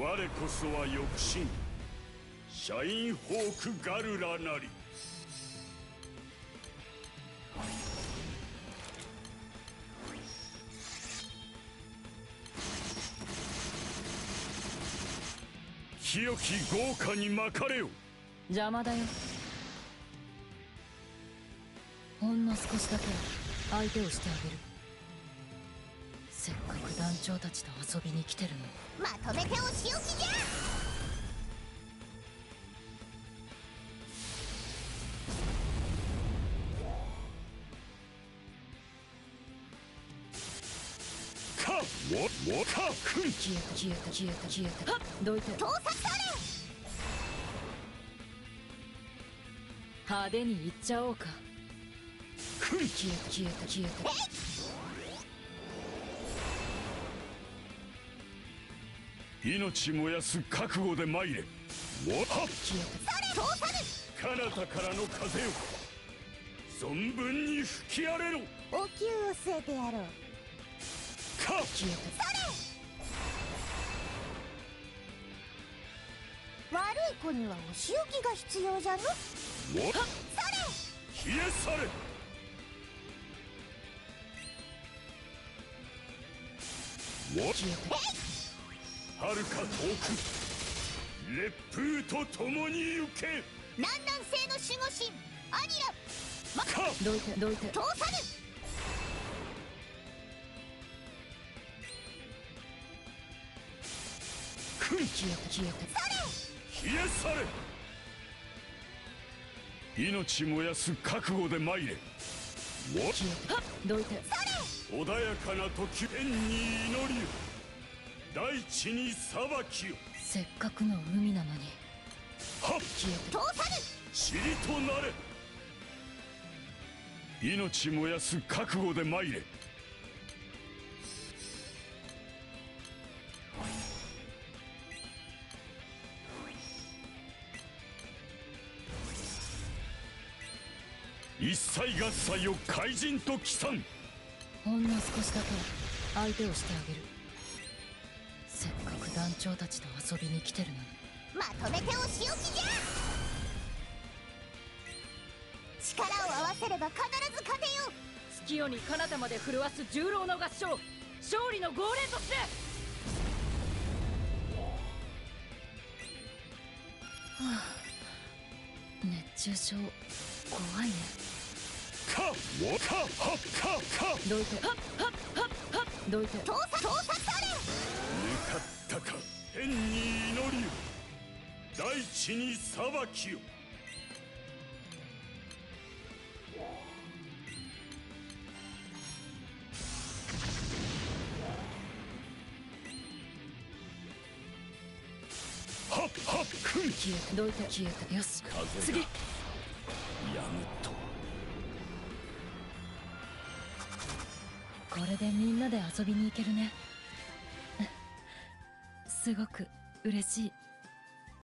我こそは翼神シャインホークガルラなり。清き豪華に巻かれよ。邪魔だよ。ほんの少しだけ相手をしてあげる。団長たちと遊びに来てるの。にまとめてお仕置きじゃ！かわわかくん消えた消えた消えた。消えたはっどいて盗撮され！派手にいっちゃおうか。消えた消えた消えた命燃やす覚悟で参れ。わはっ！それ盗撮彼方からの風よ。存分に吹き荒れろ。お灸を据えてやろう。かた消えた悪い子にはお仕置きが必要じゃの？わそれ。消え去れ。えたはるか遠く烈風と共に行け。南南西の守護神アニラ。か。どいてどいて盗撮くん。消えた消えた。消え去れ。命燃やす覚悟で参れ。わ消えた。はっどいて穏やかな時天に祈りよ大地に裁きよせっかくの海なのに。はっ。消え盗撮塵となれ。命燃やす覚悟で参れ。一切合切を怪人と帰参たほんの少しだけ相手をしてあげるせっかく団長たちと遊びに来てるのに。まとめてお仕置きじゃ。力を合わせれば必ず勝てよ。月夜に彼方まで震わす重郎の合唱勝利の号令としてはあ。熱中症怖いね。かわかはかか。どいて。はっはっはっはっどいて。盗撮盗撮され地に裁きよはっはっくん消えたどいて消えた。よし。次やむと。これでみんなで遊びに行けるね。すごく嬉しい